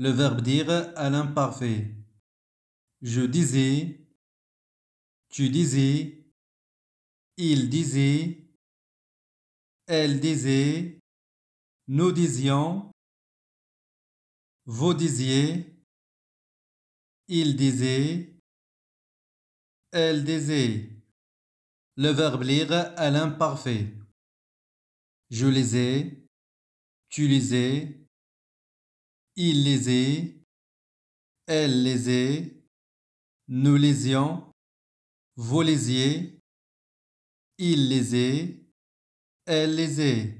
Le verbe dire à l'imparfait. Je disais, tu disais, il disait, elle disait, nous disions, vous disiez, il disait, elle disait. Le verbe lire à l'imparfait. Je lisais, tu lisais, il lisait, elle lisait, nous lisions, vous lisiez, il lisait, elle lisait.